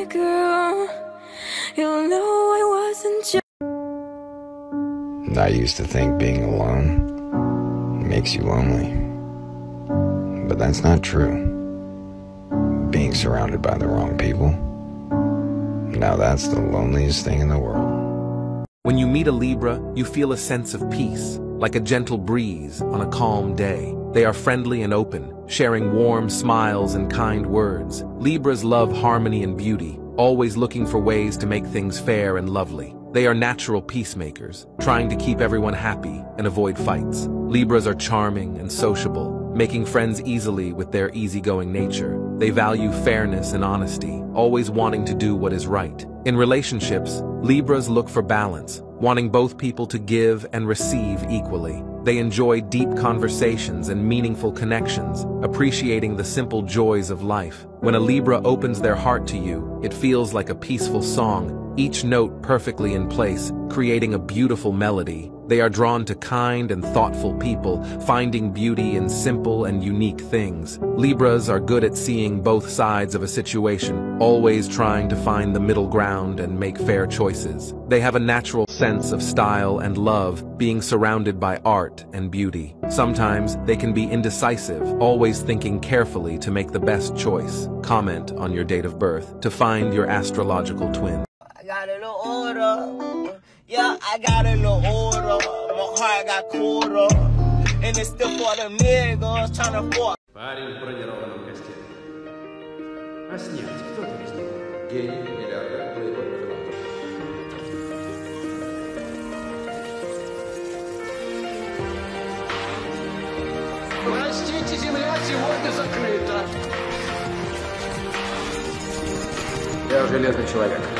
a girl, you'll know I wasn't just. I used to think being alone makes you lonely. But that's not true. Being surrounded by the wrong people, now that's the loneliest thing in the world. When you meet a Libra, you feel a sense of peace, like a gentle breeze on a calm day. They are friendly and open, sharing warm smiles and kind words. Libras love harmony and beauty, always looking for ways to make things fair and lovely. They are natural peacemakers, trying to keep everyone happy and avoid fights. Libras are charming and sociable, making friends easily with their easygoing nature. They value fairness and honesty, always wanting to do what is right. In relationships, Libras look for balance, wanting both people to give and receive equally. They enjoy deep conversations and meaningful connections, appreciating the simple joys of life. When a Libra opens their heart to you, it feels like a peaceful song, each note perfectly in place, creating a beautiful melody. They are drawn to kind and thoughtful people, finding beauty in simple and unique things. Libras are good at seeing both sides of a situation, always trying to find the middle ground and make fair choices. They have a natural sense of style and love, being surrounded by art and beauty. Sometimes they can be indecisive, always thinking carefully to make the best choice. Comment on your date of birth to find your astrological twin. I got a little order. Yeah, I got a little order. My heart got quarter. And it's still for the niggas trying to fuck. Парень в бронированном костюме. А снять кто там снимал? Гений, миллиардер, плейбой, филантроп. Простите, земля сегодня закрыта. Я железный человек.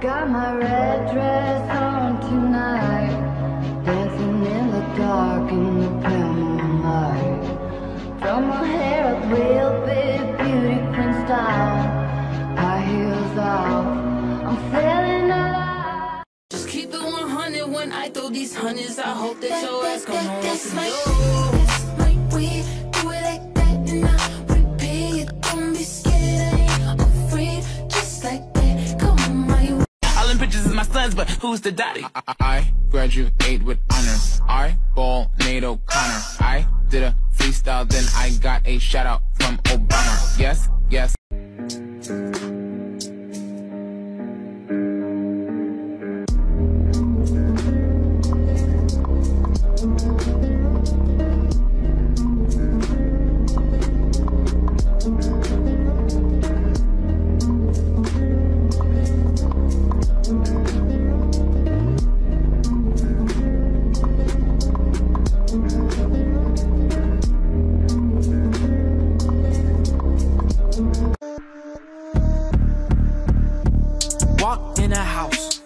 got my red dress on tonight, dancing in the dark in the pale moonlight. Throw my hair up real big, beauty queen style. High heels off, I'm feeling alive. Just keep it 100 when I throw these hundreds. I hope that your ass come home That's like that's like we sons, but who's the daddy? I, I graduate with honors. I ball Nate O'Connor. I did a freestyle, then I got a shout out from Obama. Yes, yes. In a house.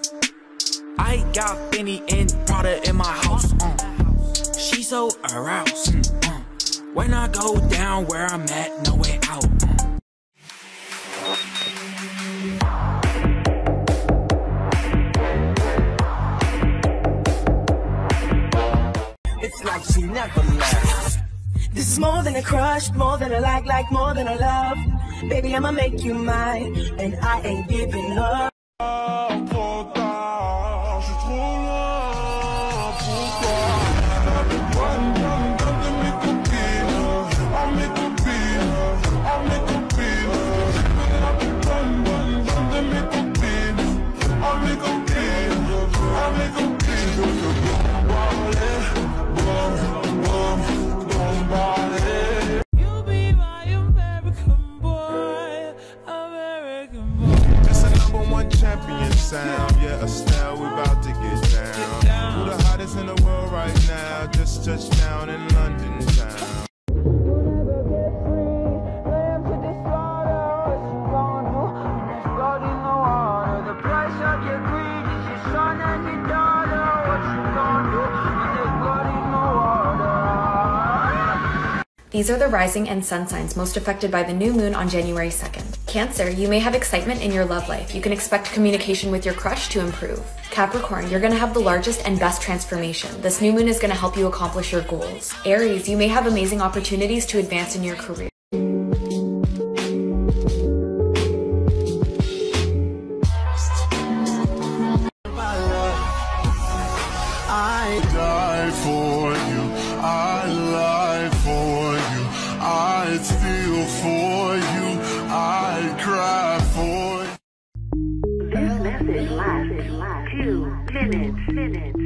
I got Benny and Prada in my house. uh. She so aroused. mm, uh. When I go down where I'm at, no way out. uh. It's like she never left. This is more than a crush, more than a like, like more than a love. Baby, I'ma make you mine, and I ain't giving up. You champion sound. Yeah, Estelle, we about to get down. Who the hottest in the world right now? Just down in London town. These are the rising and sun signs most affected by the new moon on January 2nd. Cancer, you may have excitement in your love life. You can expect communication with your crush to improve. Capricorn, you're gonna have the largest and best transformation. This new moon is gonna help you accomplish your goals. Aries, you may have amazing opportunities to advance in your career. Two minutes.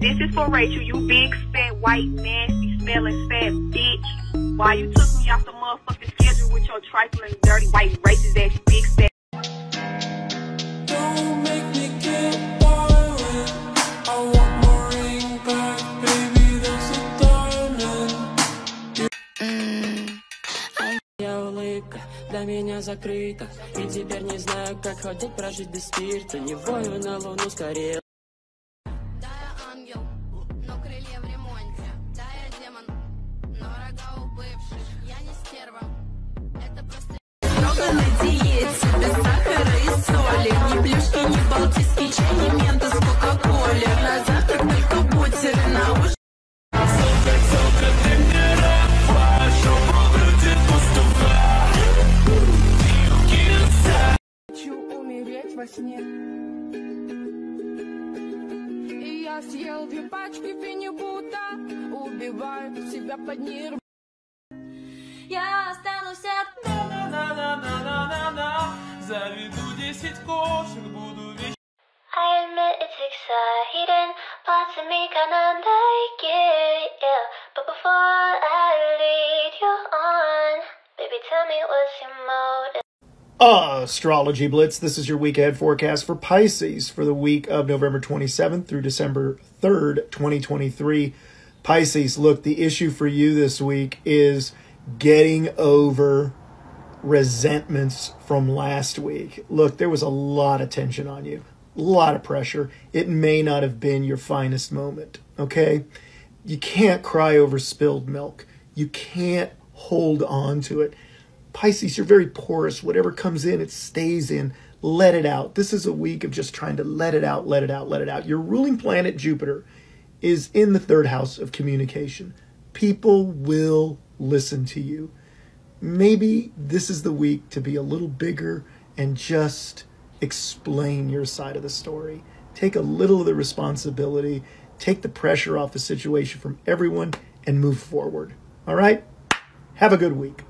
This is for Rachel, you big, fat, white, nasty, smelling, fat bitch. Why you took me off the motherfucking schedule with your trifling, dirty, white, racist ass, big, fat. Меня закрыта И теперь не знаю, как ходить, прожить без спирта. Не вою на луну скорее. Строго на диете, во сне. И я съел две пачки фенибута, убиваю себя под нерв. Я останусь от... На-на-на-на-на-на-на Заведу десять кошек, буду вещать I admit it's exciting, parts of me kinda like it, yeah. But before I lead you on, baby, tell me what's your motive. Astrology Blitz. This is your week ahead forecast for Pisces for the week of November 27th through December 3rd, 2023. Pisces, look, the issue for you this week is getting over resentments from last week. Look, there was a lot of tension on you, a lot of pressure. It may not have been your finest moment, okay? You can't cry over spilled milk. You can't hold on to it. Pisces, you're very porous. Whatever comes in, it stays in. Let it out. This is a week of just trying to let it out, let it out, let it out. Your ruling planet, Jupiter, is in the third house of communication. People will listen to you. Maybe this is the week to be a little bigger and just explain your side of the story. Take a little of the responsibility, take the pressure off the situation from everyone, and move forward. All right? Have a good week.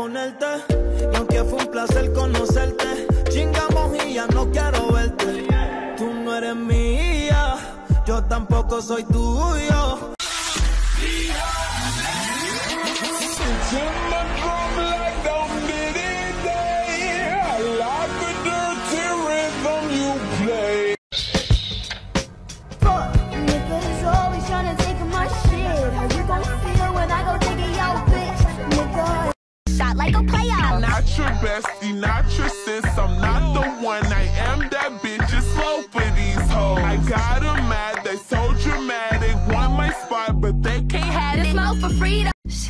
Ponerte. Y aunque fue un placer conocerte, chingamos y ya no quiero verte. Tú no eres mía, yo tampoco soy tuyo.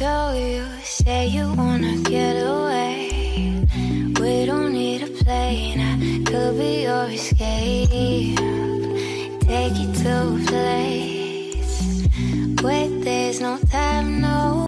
So you say you wanna get away. We don't need a plane. I could be your escape. Take you to a place